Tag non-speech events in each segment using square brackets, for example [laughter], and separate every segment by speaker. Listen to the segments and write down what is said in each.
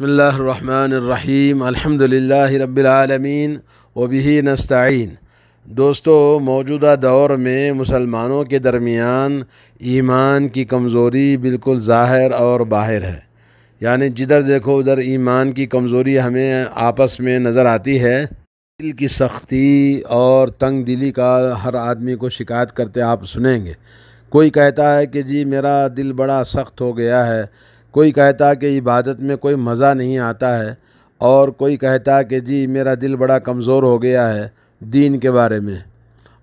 Speaker 1: बसमीम अल्हम्दुलिल्लाहि रब्बिल आलमीन वबिही नस्तईन दोस्तों, मौजूदा दौर में मुसलमानों के दरमियान ईमान की कमज़ोरी बिल्कुल ज़ाहिर और बाहिर है। यानी जिधर देखो, उधर ईमान की कमज़ोरी हमें आपस में नज़र आती है। दिल की सख्ती और तंग दिली का हर आदमी को शिकायत करते आप सुनेंगे। कोई कहता है कि, जी, मेरा दिल बड़ा सख्त हो गया है। कोई कहता कि इबादत में कोई मज़ा नहीं आता है और कोई कहता कि जी मेरा दिल बड़ा कमज़ोर हो गया है दीन के बारे में।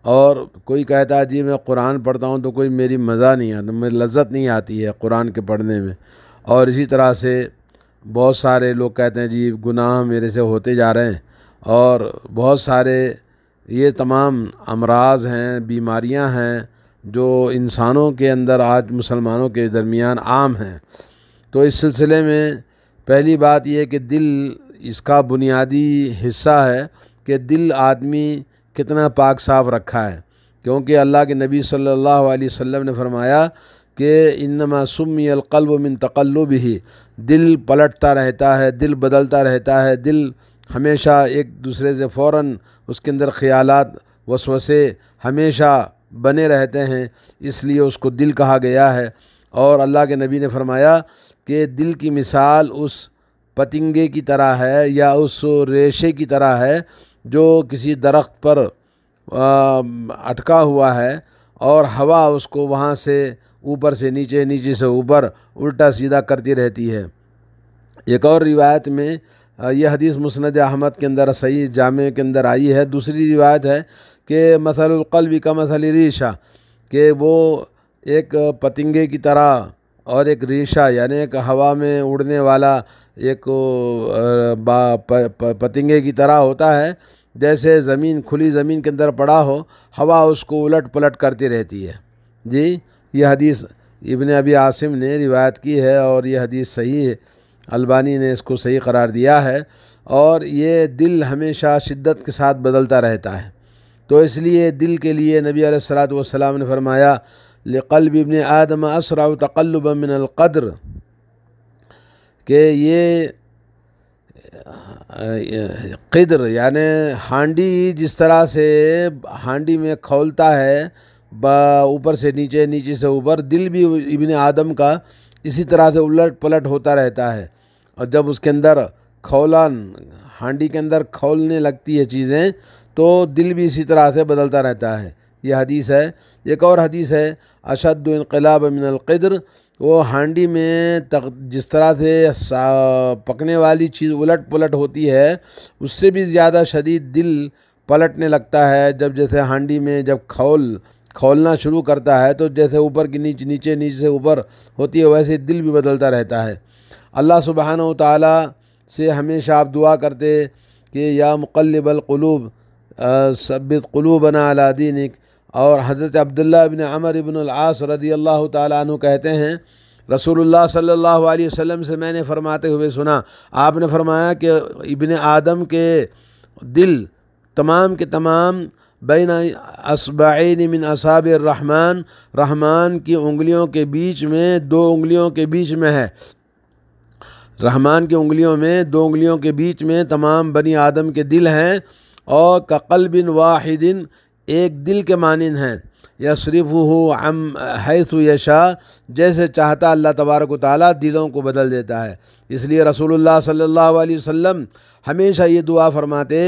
Speaker 1: और कोई कहता जी मैं कुरान पढ़ता हूँ तो कोई मेरी मज़ा नहीं आता, मेरी लज्जत नहीं आती है कुरान के पढ़ने में। और इसी तरह से बहुत सारे लोग कहते हैं जी गुनाह मेरे से होते जा रहे हैं। और बहुत सारे ये तमाम अमराज हैं, बीमारियाँ हैं जो इंसानों के अंदर आज मुसलमानों के दरमियान आम हैं। तो इस सिलसिले में पहली बात यह कि दिल इसका बुनियादी हिस्सा है कि दिल आदमी कितना पाक साफ़ रखा है। क्योंकि अल्लाह के नबी सल्लल्लाहु अलैहि वसल्लम ने फरमाया कि इन्नमा सुमी अलक़ल्ब मिन तकल्लुब ही दिल पलटता रहता है, दिल बदलता रहता है, दिल हमेशा एक दूसरे से फ़ौर उसके अंदर ख़यालात, वसवसे हमेशा बने रहते हैं, इसलिए उसको दिल कहा गया है। और अल्लाह के नबी ने फरमाया कि दिल की मिसाल उस पतिंगे की तरह है या उस रेशे की तरह है जो किसी दरख्त पर अटका हुआ है और हवा उसको वहाँ से ऊपर से नीचे नीचे से ऊपर उल्टा सीधा करती रहती है। एक और रिवायत में यह हदीस मुस्ंद अहमद के अंदर, सही जामे के अंदर आई है। दूसरी रिवायत है कि मसलकल्बी का मसल रीशा, कि वो एक पतिंगे की तरह और एक रीशा यानी एक हवा में उड़ने वाला एक पतंगे की तरह होता है। जैसे ज़मीन, खुली ज़मीन के अंदर पड़ा हो, हवा उसको उलट पलट करती रहती है। जी, यह हदीस इबन अबी आसिम ने रिवायत की है और यह हदीस सही है। अलबानी ने इसको सही करार दिया है और ये दिल हमेशा शिद्दत के साथ बदलता रहता है। तो इसलिए दिल के लिए नबी सलाम ने फरमाया लकल्ब इबन आदम असरा तकल्लुब मिनलक़द्र के ये क़द्र यानि हांडी जिस तरह से हांडी में खोलता है ऊपर से नीचे नीचे से ऊपर दिल भी इबन आदम का इसी तरह से उलट पलट होता रहता है और जब उसके अंदर खौलान हांडी के अंदर खोलने लगती है चीज़ें तो दिल भी इसी तरह से बदलता रहता है यह हदीस है एक और हदीस है अशद इनकलाब मिनलक़द्र वो हांडी में तक जिस तरह से पकने वाली चीज़ उलट पुलट होती है, उससे भी ज़्यादा शदीद दिल पलटने लगता है। जब जैसे हांडी में जब खौल, खोलना शुरू करता है तो जैसे ऊपर की नीचे नीचे नीचे से ऊपर होती है, वैसे दिल भी बदलता रहता है। अल्लाह सुबहान ताली से हमेशा आप दुआ करते कि या मुकलबलक़लूब सबित क़लूबना अला और हज़रत अब्दुल्ला बिन अमर इबन आस रदी अल्लाह तु कहते हैं, रसूलुल्लाह सल्लल्लाहु अलैहि वसल्लम से मैंने फरमाते हुए सुना, आपने फरमाया कि इबन आदम के दिल तमाम के तमाम, बैन असबाइन मिन असाब रहमान रहमान की उंगलियों के बीच में दो उंगलियों के बीच में है। रहमान की उंगलियों में दो उंगलियों के बीच में तमाम बनी आदम के दिल हैं, और ककल बिन वाहिदिन एक दिल के मानन हैं। यशरफ़ हो अम हैसु यशा, जैसे चाहता अल्लाह तबारक ताली दिलों को बदल देता है। इसलिए रसूलुल्लाह सल्लल्लाहु अलैहि वसल्लम हमेशा ये दुआ फरमाते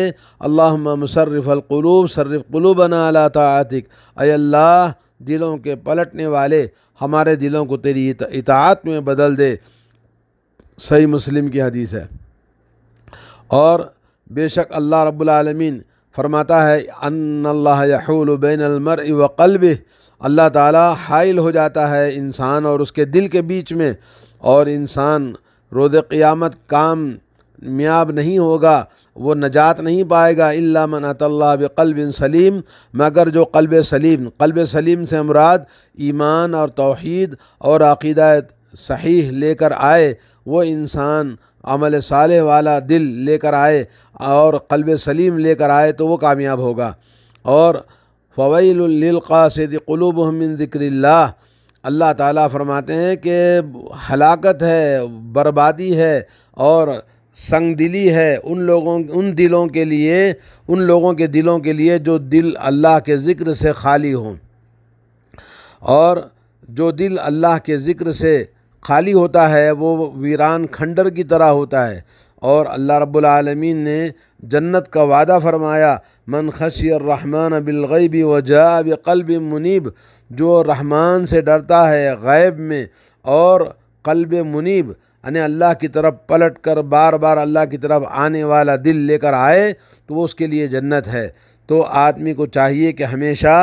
Speaker 1: अल्लाह मुसरफ़लक़लूब शर्रफ़ क़लूबना अला तातिक अल्लाह, दिलों के पलटने वाले हमारे दिलों को तेरी इतात में बदल दे। सही मुस्लिम की हदीस है। और बेशक अल्लाह रब्बुल आलमीन फरमाता है अनल्लाहूल बैन अलमर व कल्ब। अल्लाह ताला हाइल हो जाता है इंसान और उसके दिल के बीच में, और इंसान रोज़ क़ियामत काम मियाब नहीं होगा, वो नजात नहीं पाएगा, इल्ला मन अतल्ला बल्ब सलीम। मगर जो कल्ब सलीम कल्ब सलीम से मुराद ईमान और तोहद और अक़ीदा सही लेकर आए, वो इंसान अमल साल वाला दिल लेकर आए और कल्ब सलीम लेकर आए तो वो कामयाब होगा। और फ़वैलक़ासद क़लूब मिन अल्लाह ताला फरमाते हैं कि हलाकत है, बर्बादी है और संग दिली है उन लोगों, उन दिलों के लिए, उन लोगों के दिलों के लिए जो दिल अल्लाह के ज़िक्र से खाली हों। और जो दिल अल्लाह के ज़िक्र से खाली होता है, वो वीरान खंडर की तरह होता है। और अल्लाह रब्बुल आलमीन ने जन्नत का वादा फरमाया, मन खशी रहमान बिलगैबी व जा कल्ब मुनीब जो रहमान से डरता है गैब में और कल्ब मुनीब, यानी अल्लाह की तरफ़ पलट कर बार बार अल्लाह की तरफ़ आने वाला दिल लेकर आए तो वो उसके लिए जन्नत है। तो आदमी को चाहिए कि हमेशा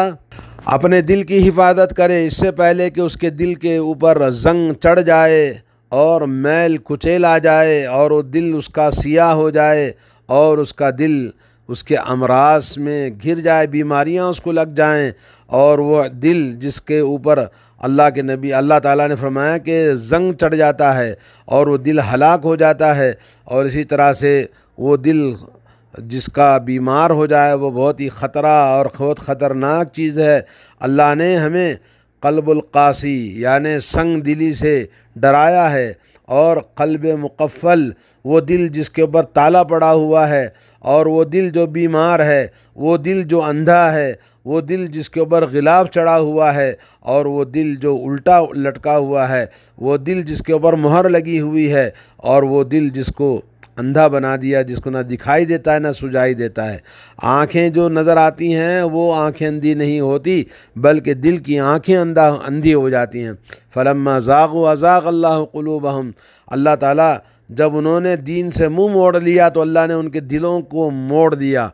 Speaker 1: अपने दिल की हिफाजत करे। इससे पहले कि उसके दिल के ऊपर जंग चढ़ जाए और मैल कुचेल आ जाए और वो दिल उसका सियाह हो जाए और उसका दिल उसके अमराज में घिर जाए, बीमारियाँ उसको लग जाएँ और वह दिल जिसके ऊपर अल्लाह के नबी, अल्लाह ताला ने फरमाया कि जंग चढ़ जाता है और वो दिल हलाक हो जाता है और इसी तरह से वो दिल जिसका बीमार हो जाए वो बहुत ही ख़तरा और बहुत ख़तरनाक चीज़ है। अल्लाह ने हमें कल्बुलकासी यानि संग दिली से डराया है और कल्ब मुकफ़ल, वो दिल जिसके ऊपर ताला पड़ा हुआ है और वो दिल जो बीमार है, वो दिल जो अंधा है, वो दिल जिसके ऊपर गिलाफ चढ़ा हुआ है और वो दिल जो उल्टा लटका हुआ है, वो दिल जिसके ऊपर मुहर लगी हुई है और वो दिल जिसको अंधा बना दिया, जिसको ना दिखाई देता है, ना सुझाई देता है। आँखें जो नज़र आती हैं, वो आँखें अंधी नहीं होती, बल्कि दिल की आँखें अंधा, अंधी हो जाती हैं। फ़लम्मा ज़ाग अज़ाक अल्लाह कलूब हम अल्लाह ताला, जब उन्होंने दीन से मुँह मोड़ लिया तो अल्लाह ने उनके दिलों को मोड़ दिया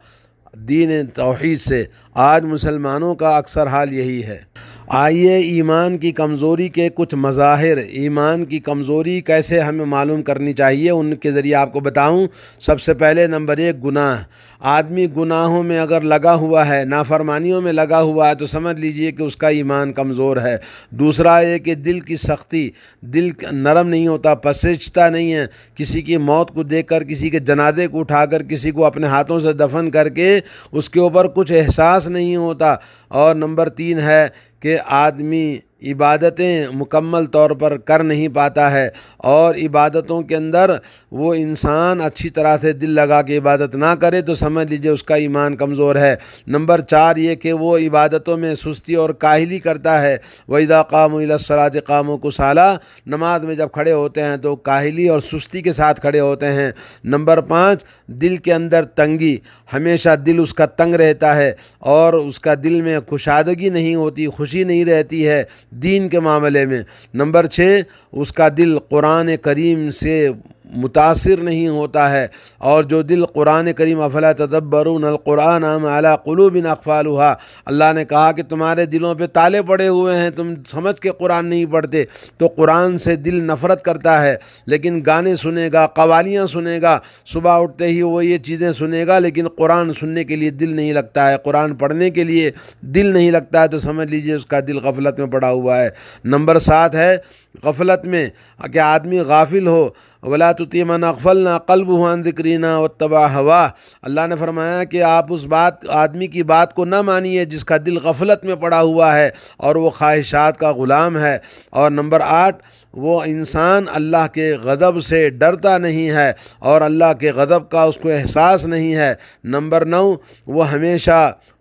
Speaker 1: दीन तोहद से। आज मुसलमानों का अक्सर हाल यही है। आइए ईमान की कमज़ोरी के कुछ मज़ाहिर। ईमान की कमज़ोरी कैसे हमें मालूम करनी चाहिए, उनके ज़रिए आपको बताऊँ। सबसे पहले नंबर एक, गुनाह। आदमी गुनाहों में अगर लगा हुआ है, नाफरमानियों में लगा हुआ है तो समझ लीजिए कि उसका ईमान कमज़ोर है। दूसरा ये कि दिल की सख्ती। दिल नरम नहीं होता पसचता नहीं है। किसी की मौत को देखकर, किसी के जनादे को उठाकर, किसी को अपने हाथों से दफन करके, उसके ऊपर कुछ एहसास नहीं होता। और नंबर तीन है कि आदमी इबादतें मुकम्मल तौर पर कर नहीं पाता है और इबादतों के अंदर वो इंसान अच्छी तरह से दिल लगा के इबादत ना करे तो समझ लीजिए उसका ईमान कमज़ोर है। नंबर चार ये कि वो इबादतों में सुस्ती और काहली करता है। वहीदा काम सलात कामों को साला नमाज़ में जब खड़े होते हैं तो काहली और सुस्ती के साथ खड़े होते हैं। नंबर पाँच, दिल के अंदर तंगी। हमेशा दिल उसका तंग रहता है और उसका दिल में खुशादगी नहीं होती, खुशी नहीं रहती है। दीन के मामले में। नंबर छः उसका दिल कुरान करीम से मुतासर नहीं होता है। और जो दिल कुरान करीम, अफला तदब्बरून अलकुरान अला क़ुलूबिन अकफ़ालुहा अल्लाह ने कहा कि तुम्हारे दिलों पे ताले पड़े हुए हैं, तुम समझ के कुरान नहीं पढ़ते तो कुरान से दिल नफ़रत करता है, लेकिन गाने सुनेगा, कवालियाँ सुनेगा, सुबह उठते ही वो ये चीज़ें सुनेगा, लेकिन कुरान सुनने के लिए दिल नहीं लगता है। कुरान पढ़ने के लिए दिल नहीं लगता है तो समझ लीजिए उसका दिल गफलत में पड़ा हुआ है। नंबर सात है, गफलत में, कि आदमी गाफिल हो वला तुतीमन अकफलना कल्ब हुआ ज़िक्रीना व तबा हवा। अल्लाह ने फरमाया कि आप उस बात, आदमी की बात को ना मानिए जिसका दिल गफलत में पड़ा हुआ है और वो ख्वाहिशात का ग़ुलाम है। और नंबर आठ, वो इंसान अल्लाह के गज़ब से डरता नहीं है और अल्लाह के गज़ब का उसको एहसास नहीं है। नंबर नौ, वो हमेशा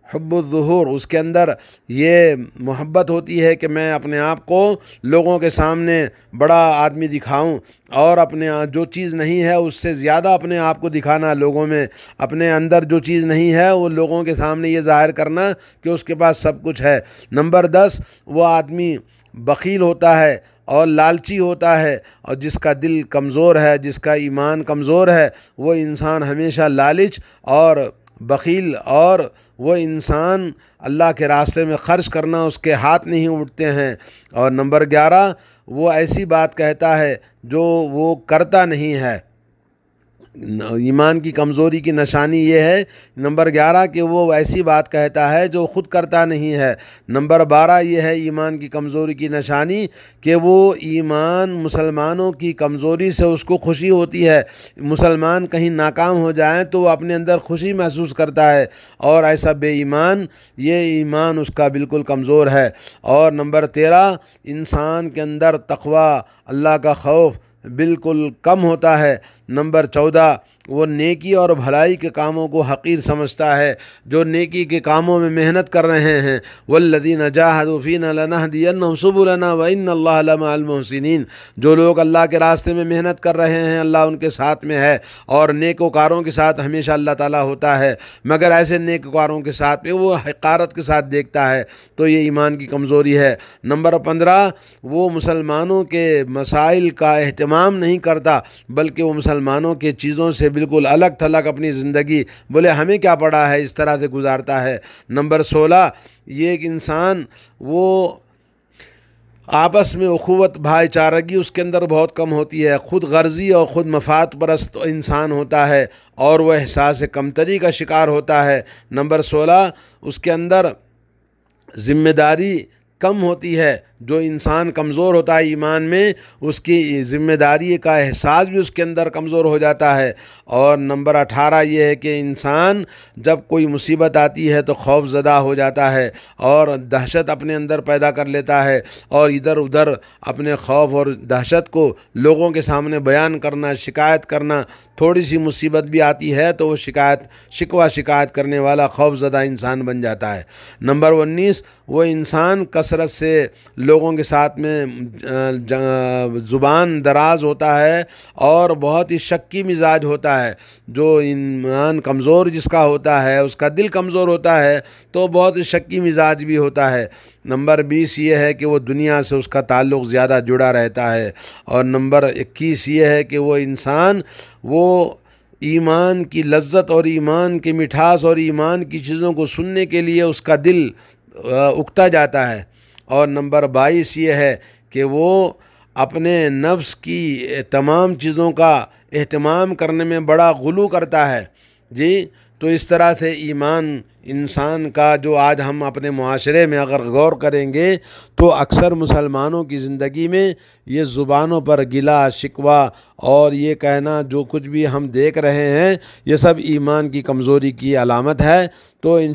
Speaker 1: हब्बुज़हूर, उसके अंदर ये मोहब्बत होती है कि मैं अपने आप को लोगों के सामने बड़ा आदमी दिखाऊँ और अपने जो चीज़ नहीं है उससे ज़्यादा अपने आप को दिखाना लोगों में। अपने अंदर जो चीज़ नहीं है वो लोगों के सामने ये ज़ाहिर करना कि उसके पास सब कुछ है। नंबर दस, वो आदमी बकील होता है और लालची होता है और जिसका दिल कमज़ोर है, जिसका ईमान कमज़ोर है, वो इंसान हमेशा लालच और बकील और वो इंसान अल्लाह के रास्ते में ख़र्च करना उसके हाथ नहीं उठते हैं। और नंबर ग्यारह, वो ऐसी बात कहता है जो वो करता नहीं है। ईमान की कमज़ोरी की निशानी ये है। नंबर ग्यारह कि वो ऐसी बात कहता है जो ख़ुद करता नहीं है। नंबर बारह ये है ईमान की कमज़ोरी की निशानी कि वो ईमान मुसलमानों की कमज़ोरी से उसको खुशी होती है। मुसलमान कहीं नाकाम हो जाए तो वो अपने अंदर खुशी महसूस करता है। और ऐसा बेईमान, ये ईमान उसका बिल्कुल कमज़ोर है। और नंबर तेरह, इंसान के अंदर तकवा, अल्लाह का खौफ बिल्कुल कम होता है। नंबर चौदह, वो नेकी और भलाई के कामों को हकीर समझता है। जो नेकी के कामों में मेहनत कर रहे हैं, वल्लदीन जाहदूफ़ीन लनहदियन सुबुलना व इन अल्लाहमसिन जो लोग अल्लाह के रास्ते में मेहनत कर रहे हैं, अल्लाह उनके साथ में है और नेकोकारों के साथ हमेशा अल्लाह ताला होता है। मगर ऐसे नेकोकारों के साथ में वो हकारत के साथ देखता है तो ये ईमान की कमज़ोरी है। नंबर पंद्रह, वो मुसलमानों के मसाइल का अहतमाम नहीं करता, बल्कि वो मुसलमानों के चीज़ों से बिल्कुल अलग थलग अपनी ज़िंदगी। बोले, हमें क्या पड़ा है इस तरह से गुजारता है? नंबर सोलह, ये एक इंसान, वो आपस में अखवत भाईचारगी उसके अंदर बहुत कम होती है। ख़ुद गर्जी और ख़ुद मफाद परस्त इंसान होता है और वह एहसास कमतरी का शिकार होता है। नंबर सोलह, उसके अंदर ज़िम्मेदारी कम होती है। जो इंसान कमज़ोर होता है ईमान में, उसकी ज़िम्मेदारी का एहसास भी उसके अंदर कमज़ोर हो जाता है। और नंबर अठारह ये है कि इंसान जब कोई मुसीबत आती है तो खौफ ज़दा हो जाता है और दहशत अपने अंदर पैदा कर लेता है और इधर उधर अपने खौफ और दहशत को लोगों के सामने बयान करना, शिकायत करना थोड़ी सी मुसीबत भी आती है तो वो शिकायत, शिकवा शिकायत करने वाला खौफ ज़दा इंसान बन जाता है। नंबर उन्नीस, वो इंसान कसरत से लोगों के साथ में ज़ुबान दराज होता है और बहुत ही शक्की मिजाज होता है। जो ईमान कमज़ोर जिसका होता है, उसका दिल कमज़ोर होता है तो बहुत ही शक्की मिजाज भी होता है। नंबर बीस ये है कि वो दुनिया से उसका ताल्लुक़ ज़्यादा जुड़ा रहता है। और नंबर इक्कीस ये है कि वो इंसान, वो ईमान की लज्जत और ईमान की मिठास और ईमान की चीज़ों को सुनने के लिए उसका दिल उगता जाता है। और नंबर बाईस ये है कि वो अपने नफ्स की तमाम चीज़ों का अहतमाम करने में बड़ा गुलू करता है। जी तो इस तरह से ईमान इंसान का जो आज हम अपने माशरे में अगर गौर करेंगे तो अक्सर मुसलमानों की ज़िंदगी में ये ज़ुबानों पर गिला, शिकवा और ये कहना जो कुछ भी हम देख रहे हैं, ये सब ईमान की कमज़ोरी की अलामत है। तो इन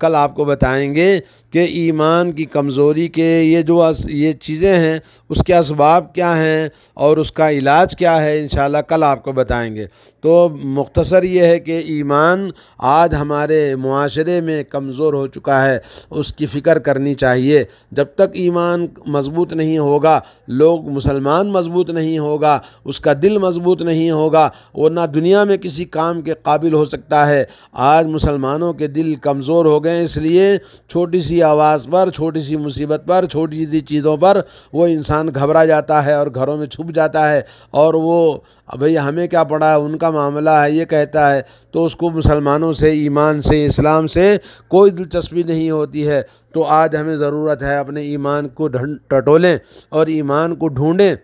Speaker 1: कल आपको बताएँगे कि ईमान की कमज़ोरी के ये जो ये चीज़ें हैं, उसके इसबाब क्या हैं और उसका इलाज क्या है इन कल आपको बताएँगे। तो मुख्तसर ये है कि ईमान आज हमारे माशरे में कमज़ोर हो चुका है, उसकी फ़िक्र करनी चाहिए। जब तक ईमान मज़बूत नहीं होगा, लोग मुसलमान मज़बूत नहीं होगा, उसका दिल मज़बूत नहीं होगा वो ना दुनिया में किसी काम के काबिल हो सकता है। आज मुसलमानों के दिल कमज़ोर हो गए, इसलिए छोटी सी आवाज़ पर, छोटी सी मुसीबत पर, छोटी सी चीज़ों पर वो इंसान घबरा जाता है और घरों में छुप जाता है और वो भाई हमें क्या पड़ा है? उनका मामला है, ये कहता है तो उसको मुसलमानों से, ईमान से, इस्लाम से कोई दिलचस्पी नहीं होती है। तो आज हमें ज़रूरत है अपने ईमान को टटोलें और ईमान को ढूँढें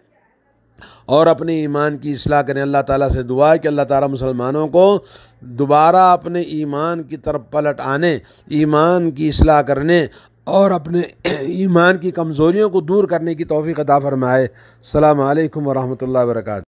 Speaker 1: और अपने ईमान की असलाह करें। अल्लाह ताला से दुआ है कि अल्लाह ताला मुसलमानों को दोबारा अपने ईमान की तरफ़ पलट आने, ईमान की असलाह करने और अपने [clears throat] ईमान की कमज़ोरियों को दूर करने की तोफ़ी अदा फ़रमाए। अल्लाम वरहमल वर्का